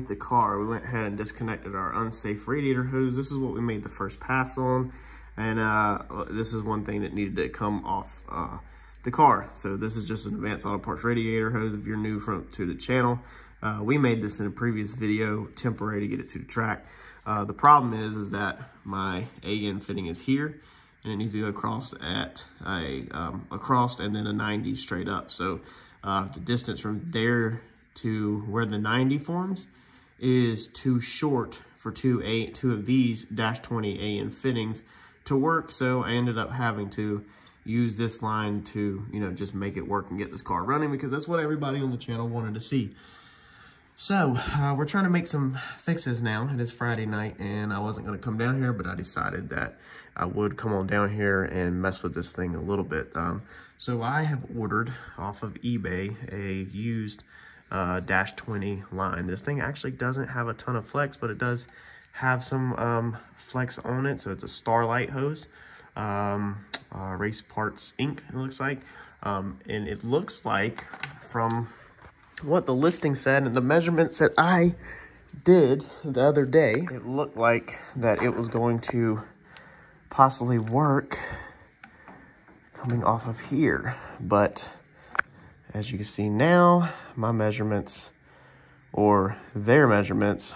underneath the car. We went ahead and disconnected our unsafe radiator hose. This is what we made the first pass on. And uh, this is one thing that needed to come off uh, the car. So this is just an Advanced Auto Parts radiator hose if you're new from to the channel. Uh, we made this in a previous video, temporary to get it to the track. Uh, the problem is, is that my AN fitting is here and it needs to go across at a um, across and then a 90 straight up. So uh, the distance from there to where the 90 forms is too short for two a two of these dash 20 AN fittings to work. So I ended up having to use this line to, you know, just make it work and get this car running because that's what everybody on the channel wanted to see. So uh, we're trying to make some fixes now. It is Friday night and I wasn't going to come down here, but I decided that I would come on down here and mess with this thing a little bit. Um, so I have ordered off of eBay a used uh, Dash 20 line. This thing actually doesn't have a ton of flex, but it does have some um, flex on it. So it's a Starlight hose, um, uh, Race Parts Inc. it looks like. Um, and it looks like from what the listing said and the measurements that I did the other day, it looked like that it was going to possibly work coming off of here. But as you can see now, my measurements or their measurements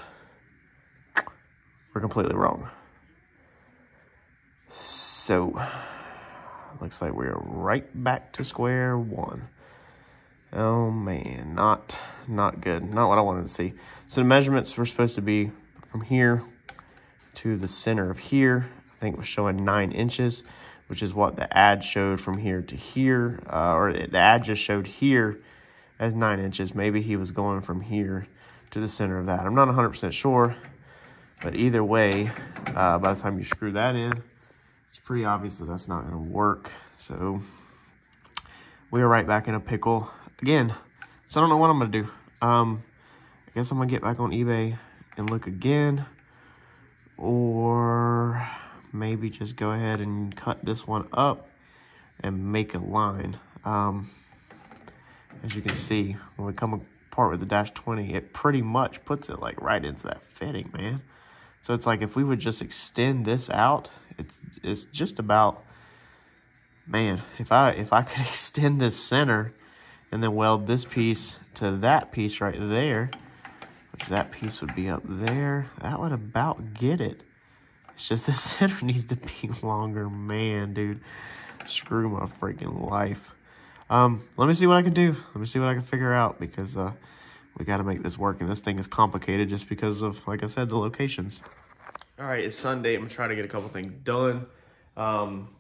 were completely wrong. So, looks like we're right back to square one. Oh man, not not good. Not what I wanted to see. So the measurements were supposed to be from here to the center of here. I think it was showing nine inches, which is what the ad showed from here to here, uh, or the ad just showed here as nine inches. Maybe he was going from here to the center of that. I'm not 100% sure, but either way, uh, by the time you screw that in, it's pretty obvious that that's not going to work. So we are right back in a pickle again, so I don't know what I'm going to do. Um, I guess I'm going to get back on eBay and look again. Or maybe just go ahead and cut this one up and make a line. Um, as you can see, when we come apart with the Dash 20, it pretty much puts it like right into that fitting, man. So it's like if we would just extend this out, it's it's just about man, if I if I could extend this center and then weld this piece to that piece right there, that piece would be up there, that would about get it. It's just the center needs to be longer. Man, dude, screw my freaking life. Um, let me see what I can do. Let me see what I can figure out because uh, we got to make this work. And this thing is complicated just because of, like I said, the locations. All right, it's Sunday. I'm going to try to get a couple things done. Um,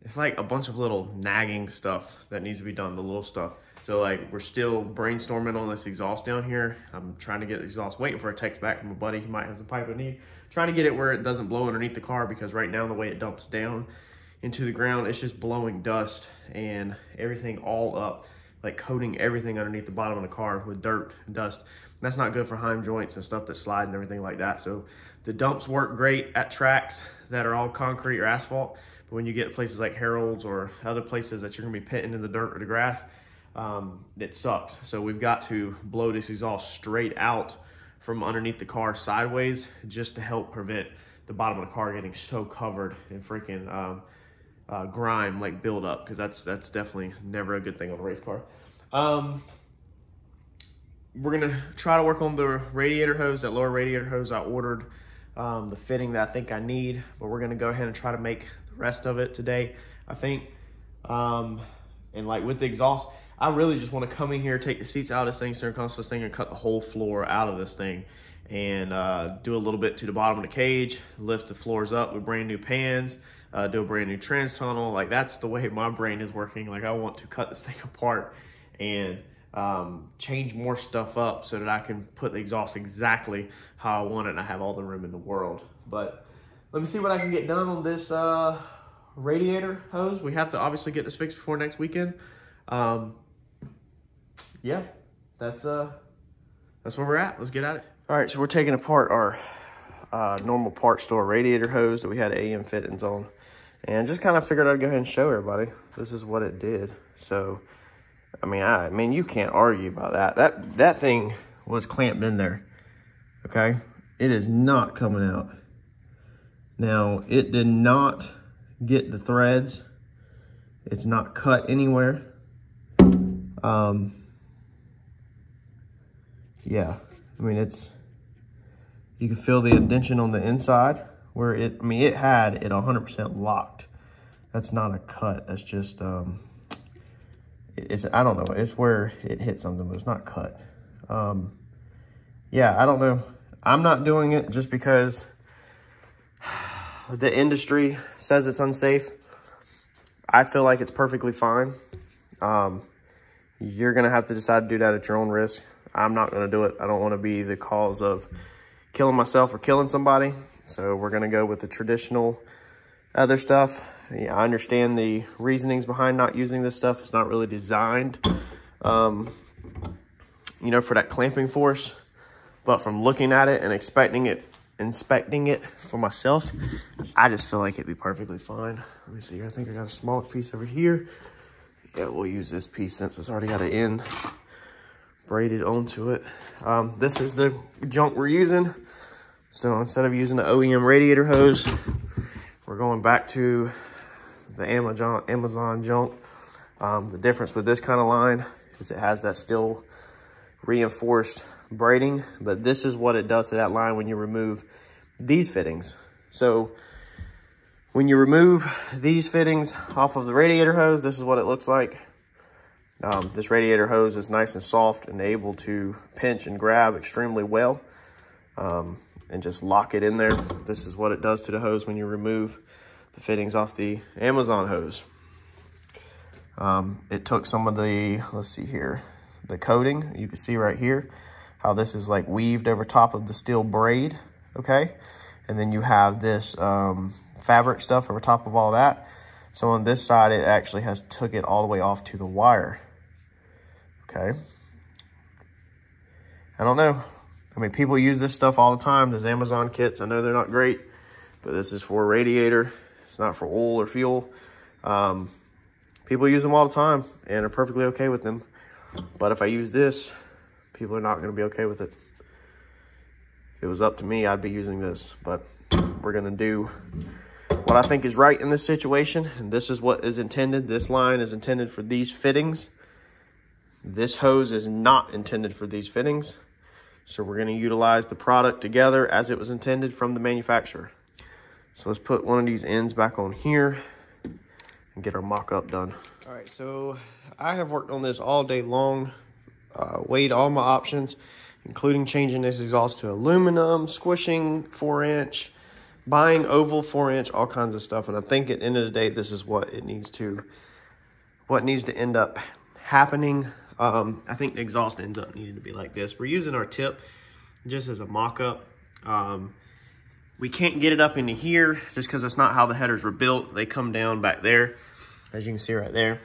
it's like a bunch of little nagging stuff that needs to be done, the little stuff. So like we're still brainstorming on this exhaust down here. I'm trying to get the exhaust, waiting for a text back from a buddy. He might have some pipe I need. Trying to get it where it doesn't blow underneath the car because right now the way it dumps down into the ground, it's just blowing dust and everything all up, like coating everything underneath the bottom of the car with dirt and dust. That's not good for heim joints and stuff that slide and everything like that. So the dumps work great at tracks that are all concrete or asphalt. But when you get places like Harold's or other places that you're gonna be pitting in the dirt or the grass, um, it sucks. So we've got to blow this exhaust straight out from underneath the car sideways just to help prevent the bottom of the car getting so covered in freaking um, uh, grime like build up because that's that's definitely never a good thing on a race car. Um, we're gonna try to work on the radiator hose, that lower radiator hose I ordered, um, the fitting that I think I need, but we're gonna go ahead and try to make the rest of it today, I think. Um, and like with the exhaust, I really just want to come in here, take the seats out of this thing, center console thing, and cut the whole floor out of this thing. And uh, do a little bit to the bottom of the cage, lift the floors up with brand new pans, uh, do a brand new trans tunnel. Like that's the way my brain is working. Like I want to cut this thing apart and um, change more stuff up so that I can put the exhaust exactly how I want it and I have all the room in the world. But let me see what I can get done on this uh, radiator hose. We have to obviously get this fixed before next weekend. Um, yeah, that's uh, that's where we're at. Let's get at it. All right, so we're taking apart our uh, normal part store radiator hose that we had AN fittings on. And just kind of figured I'd go ahead and show everybody. This is what it did. So I mean, I, I mean, you can't argue about that. That that thing was clamped in there. Okay, it is not coming out. Now, it did not get the threads. It's not cut anywhere. Um, yeah, I mean, it's, you can feel the indention on the inside where it, I mean, it had it 100% locked. That's not a cut. That's just, um, it's, I don't know. It's where it hit something, but it's not cut. Um, yeah, I don't know. I'm not doing it just because the industry says it's unsafe. I feel like it's perfectly fine. Um, you're going to have to decide to do that at your own risk. I'm not going to do it. I don't want to be the cause of killing myself or killing somebody. So we're going to go with the traditional other stuff. Yeah, I understand the reasonings behind not using this stuff. It's not really designed, um, you know, for that clamping force. But from looking at it and expecting it, inspecting it for myself, I just feel like it'd be perfectly fine. Let me see here. I think I got a smaller piece over here. Yeah, we'll use this piece since it's already got an end braided onto it. Um, this is the junk we're using. So instead of using the OEM radiator hose, we're going back to the Amazon, Amazon junk. Um, the difference with this kind of line is it has that steel reinforced braiding, but this is what it does to that line when you remove these fittings. So when you remove these fittings off of the radiator hose, this is what it looks like. Um, this radiator hose is nice and soft and able to pinch and grab extremely well um, and just lock it in there. This is what it does to the hose when you remove the fittings off the Amazon hose. Um, it took some of the, let's see here, the coating, you can see right here, how this is like weaved over top of the steel braid, okay? And then you have this um, fabric stuff over top of all that. So on this side, it actually has took it all the way off to the wire, okay? I don't know. I mean, people use this stuff all the time. These Amazon kits, I know they're not great, but this is for a radiator. It's not for oil or fuel. Um, people use them all the time and are perfectly okay with them. But if I use this, people are not going to be okay with it. If it was up to me, I'd be using this. But we're going to do what I think is right in this situation. And this is what is intended. This line is intended for these fittings. This hose is not intended for these fittings. So we're going to utilize the product together as it was intended from the manufacturer. So let's put one of these ends back on here and get our mock-up done. All right, so I have worked on this all day long, uh, weighed all my options, including changing this exhaust to aluminum, squishing four inch, buying oval four inch, all kinds of stuff. And I think at the end of the day, this is what it needs to, what needs to end up happening. Um, I think the exhaust ends up needing to be like this. We're using our tip just as a mock-up. Um, we can't get it up into here just because that's not how the headers were built. They come down back there, as you can see right there.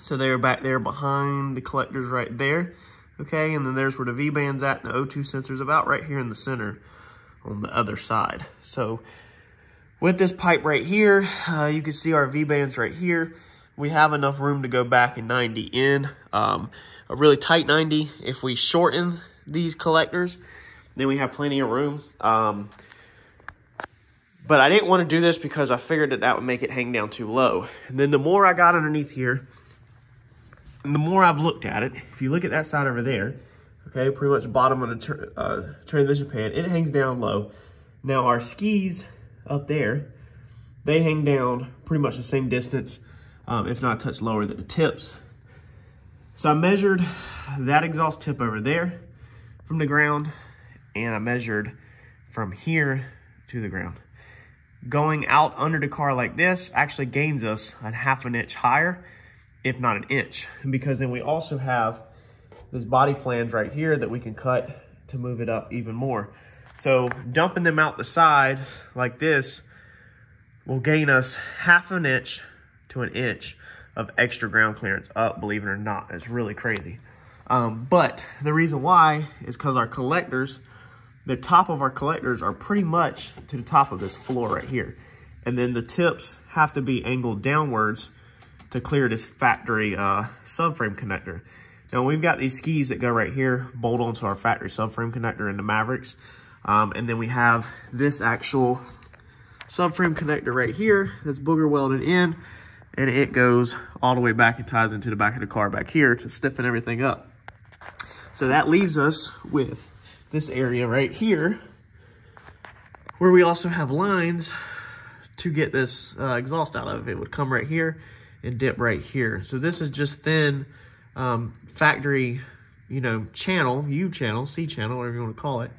So they're back there behind the collectors right there. Okay, and then there's where the V-band's at, and the O2 sensor's about right here in the center on the other side. So with this pipe right here, uh, you can see our V-bands right here. We have enough room to go back in 90 in. Um, a really tight 90. If we shorten these collectors, then we have plenty of room. Um, but I didn't want to do this because I figured that that would make it hang down too low. And then the more I got underneath here, and the more I've looked at it, if you look at that side over there, okay, pretty much bottom of the uh, transmission pan, it hangs down low. Now our skis up there, they hang down pretty much the same distance, um, if not touch lower than the tips. So I measured that exhaust tip over there from the ground and I measured from here to the ground. Going out under the car like this actually gains us a half an inch higher, if not an inch, because then we also have this body flange right here that we can cut to move it up even more. So dumping them out the side like this will gain us half an inch to an inch of extra ground clearance up, believe it or not. It's really crazy. Um, but the reason why is because our collectors the top of our collectors are pretty much to the top of this floor right here. And then the tips have to be angled downwards to clear this factory uh, subframe connector. Now we've got these skis that go right here, bolt onto our factory subframe connector in the Mavericks. Um, and then we have this actual subframe connector right here that's booger welded in and it goes all the way back and ties into the back of the car back here to stiffen everything up. So that leaves us with this area right here where we also have lines to get this uh, exhaust out of. It would come right here and dip right here. So this is just thin um, factory, you know, channel, U channel, C channel, whatever you want to call it,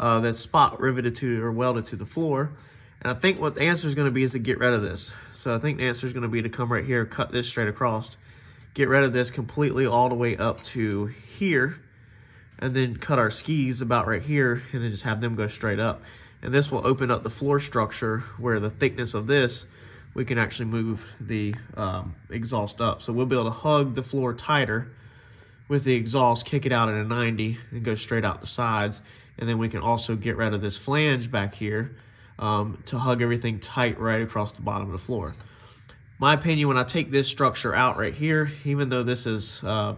uh, that's spot riveted to or welded to the floor. And I think what the answer is going to be is to get rid of this. So I think the answer is going to be to come right here, cut this straight across, get rid of this completely all the way up to here, and then cut our skis about right here, and then just have them go straight up. And this will open up the floor structure where the thickness of this, we can actually move the um, exhaust up. So we'll be able to hug the floor tighter with the exhaust, kick it out at a 90, and go straight out the sides. And then we can also get rid of this flange back here um, to hug everything tight right across the bottom of the floor. My opinion, when I take this structure out right here, even though this is uh,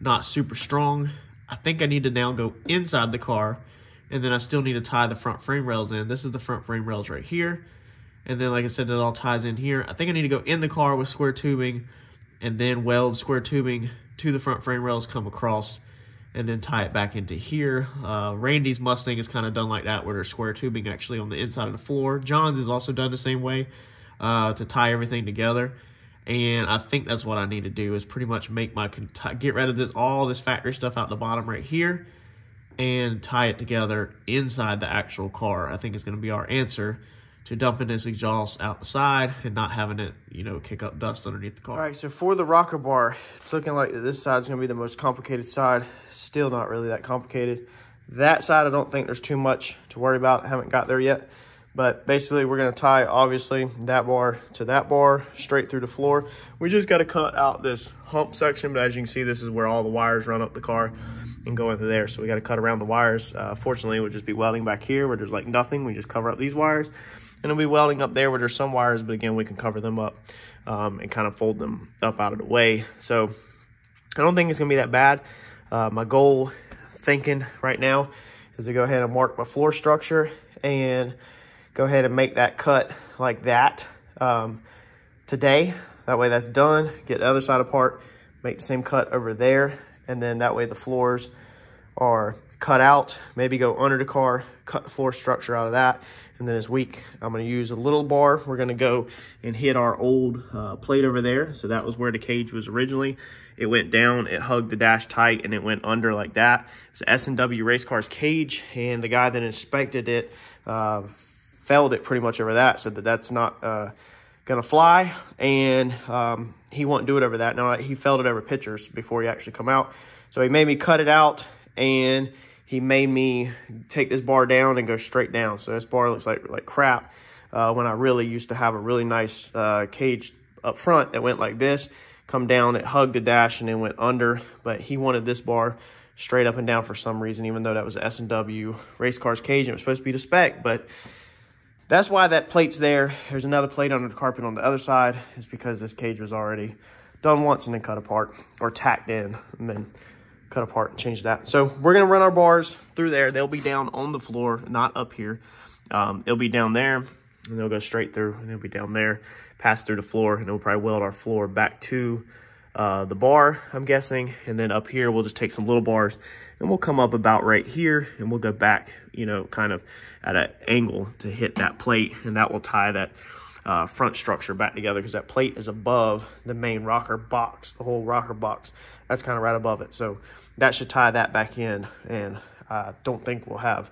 not super strong, I think I need to now go inside the car and then I still need to tie the front frame rails in. This is the front frame rails right here. And then, like I said, it all ties in here. I think I need to go in the car with square tubing and then weld square tubing to the front frame rails, come across, and then tie it back into here. Uh, Randy's Mustang is kind of done like that, where there's square tubing actually on the inside of the floor. John's is also done the same way uh, to tie everything together. And I think that's what I need to do is pretty much make my, get rid of this, all this factory stuff out the bottom right here and tie it together inside the actual car. I think it's going to be our answer to dumping this exhaust out the side and not having it, you know, kick up dust underneath the car. All right, so for the rocker bar, it's looking like this side's gonna be the most complicated side. Still not really that complicated. That side, I don't think there's too much to worry about. I haven't got there yet. But basically, we're gonna tie, obviously, that bar to that bar, straight through the floor. We just gotta cut out this hump section, but as you can see, this is where all the wires run up the car and go into there. So we gotta cut around the wires. Uh, fortunately, it would just be welding back here where there's like nothing. We just cover up these wires and it'll be welding up there where there's some wires, but again, we can cover them up um, and kind of fold them up out of the way. So I don't think it's gonna be that bad. Uh, my goal thinking right now is to go ahead and mark my floor structure and go ahead and make that cut like that um, today. That way that's done. Get the other side apart, make the same cut over there, and then that way the floors are cut out, maybe go under the car, cut the floor structure out of that, and then this week, I'm gonna use a little bar. We're gonna go and hit our old uh, plate over there. So that was where the cage was originally. It went down, it hugged the dash tight, and it went under like that. It's S&W race car's cage, and the guy that inspected it uh, failed it pretty much over that, said that that's not uh, gonna fly, and um, he won't do it over that. Now, he failed it over pictures before he actually come out. So he made me cut it out, and he made me take this bar down and go straight down. So this bar looks like like crap uh, when I really used to have a really nice uh, cage up front that went like this, come down, it hugged the dash and then went under. But he wanted this bar straight up and down for some reason, even though that was S&W race cars cage and it was supposed to be the spec. But that's why that plate's there. There's another plate under the carpet on the other side. It's because this cage was already done once and then cut apart or tacked in. And then cut apart and change that. So we're going to run our bars through there. They'll be down on the floor, not up here. Um, it'll be down there, and they'll go straight through, and it'll be down there, pass through the floor, and we'll probably weld our floor back to uh, the bar, I'm guessing. And then up here, we'll just take some little bars, and we'll come up about right here, and we'll go back, you know, kind of at an angle to hit that plate, and that will tie that uh, front structure back together because that plate is above the main rocker box, the whole rocker box. That's kind of right above it. So that should tie that back in and I don't think we'll have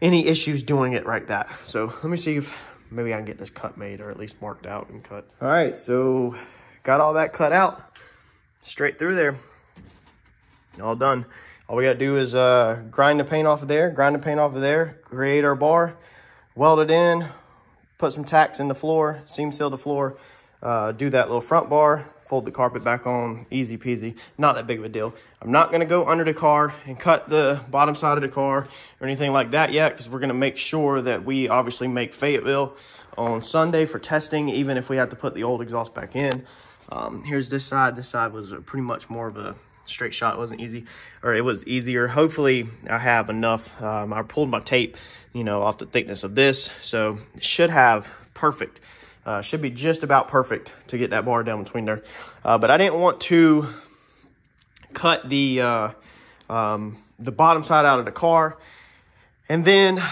any issues doing it like that. So let me see if maybe I can get this cut made or at least marked out and cut. All right, so got all that cut out straight through there. All done. All we gotta do is uh, grind the paint off of there, grind the paint off of there, create our bar, weld it in, put some tacks in the floor, seam seal the floor, uh, do that little front bar, fold the carpet back on, easy peasy, not that big of a deal. I'm not gonna go under the car and cut the bottom side of the car or anything like that yet because we're gonna make sure that we obviously make Fayetteville on Sunday for testing, even if we have to put the old exhaust back in. Um, here's this side. This side was pretty much more of a straight shot. It wasn't easy, or it was easier. Hopefully I have enough. Um, I pulled my tape, you know, off the thickness of this. So should have perfect uh, should be just about perfect to get that bar down between there. Uh, but I didn't want to cut the uh, um, the bottom side out of the car. And then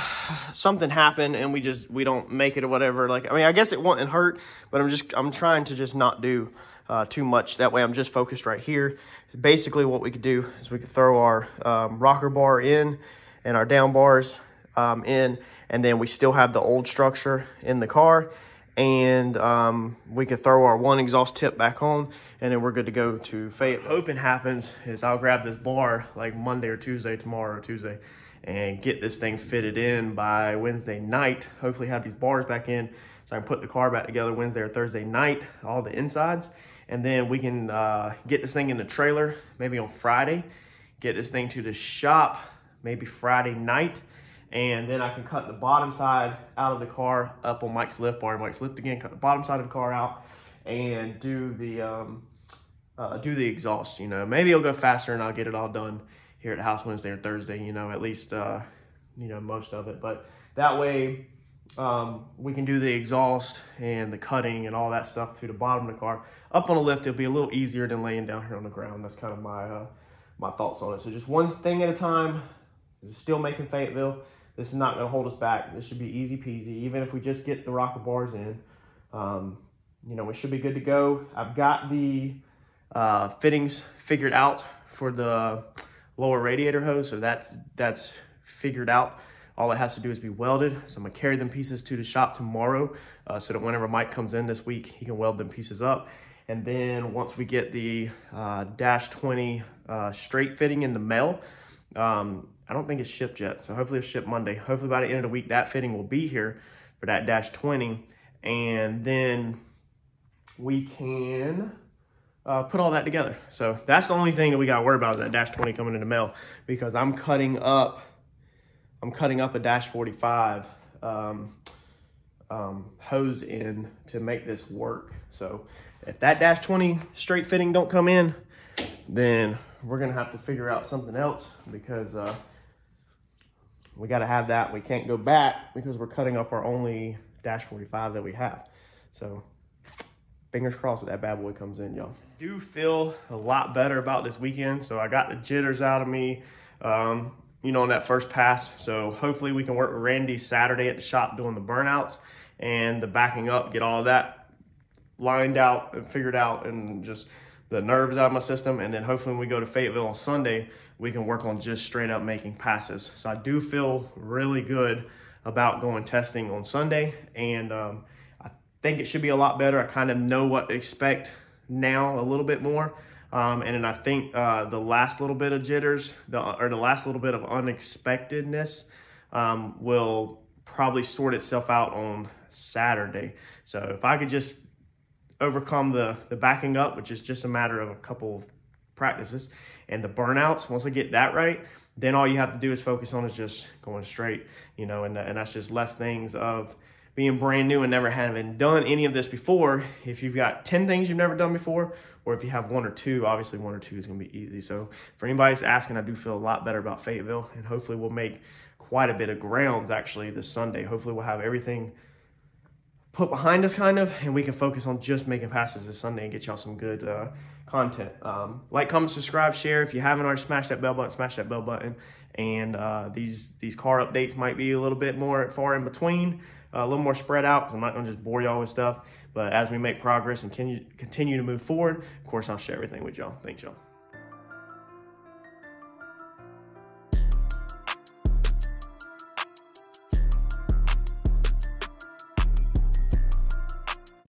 something happened and we just, we don't make it or whatever. Like, I mean, I guess it wouldn't hurt, but I'm just, I'm trying to just not do uh, too much. That way I'm just focused right here. Basically what we could do is we could throw our um, rocker bar in and our down bars um, in, and then we still have the old structure in the car and um, we could throw our one exhaust tip back on and then we're good to go to Fayette. Hoping happens is I'll grab this bar like Monday or Tuesday, tomorrow or Tuesday, and get this thing fitted in by Wednesday night. Hopefully have these bars back in so I can put the car back together Wednesday or Thursday night, all the insides, and then we can uh, get this thing in the trailer maybe on Friday, get this thing to the shop maybe Friday night, and then I can cut the bottom side out of the car up on Mike's lift bar. Mike's lift again, cut the bottom side of the car out and do the um, uh, do the exhaust, you know. Maybe it'll go faster and I'll get it all done here at the house Wednesday or Thursday, you know, at least, uh, you know, most of it. But that way um, we can do the exhaust and the cutting and all that stuff to the bottom of the car. Up on the lift, it'll be a little easier than laying down here on the ground. That's kind of my, uh, my thoughts on it. So just one thing at a time, still making Fayetteville. This is not going to hold us back. This should be easy peasy. Even if we just get the rocker bars in, um, you know, we should be good to go. I've got the uh, fittings figured out for the lower radiator hose. So that's, that's figured out. All it has to do is be welded. So I'm gonna carry them pieces to the shop tomorrow uh, so that whenever Mike comes in this week, he can weld them pieces up. And then once we get the uh, Dash 20 uh, straight fitting in the mail, um, I don't think it's shipped yet, so hopefully it's shipped Monday. Hopefully by the end of the week, that fitting will be here for that Dash 20. And then we can uh, put all that together. So that's the only thing that we got to worry about is that Dash 20 coming in the mail because I'm cutting up, I'm cutting up a Dash 45 um, um, hose in to make this work. So if that Dash 20 straight fitting don't come in, then we're gonna have to figure out something else because uh, we got to have that. We can't go back because we're cutting up our only Dash 45 that we have. So fingers crossed that that bad boy comes in, y'all. Do feel a lot better about this weekend. So I got the jitters out of me, um, you know, on that first pass. So hopefully we can work with Randy Saturday at the shop doing the burnouts and the backing up, get all that lined out and figured out and just the nerves out of my system. And then hopefully when we go to Fayetteville on Sunday, we can work on just straight up making passes. So I do feel really good about going testing on Sunday. And um, I think it should be a lot better. I kind of know what to expect now a little bit more. Um, and then I think uh, the last little bit of jitters, the, or the last little bit of unexpectedness um, will probably sort itself out on Saturday. So if I could just overcome the, the backing up, which is just a matter of a couple practices, and the burnouts, once I get that right, then all you have to do is focus on is just going straight, you know, and, and that's just less things of being brand new and never having done any of this before. If you've got 10 things you've never done before, or if you have one or two, obviously one or two is going to be easy. So for anybody that's asking, I do feel a lot better about Fayetteville, and hopefully we'll make quite a bit of grounds actually this Sunday. Hopefully we'll have everything put behind us kind of, and we can focus on just making passes this Sunday and get y'all some good uh, content. Um, like, comment, subscribe, share. If you haven't already, smash that bell button, smash that bell button. And uh, these these car updates might be a little bit more far in between, uh, a little more spread out because I'm not going to just bore y'all with stuff. But as we make progress and continue, continue to move forward, of course, I'll share everything with y'all. Thanks, y'all.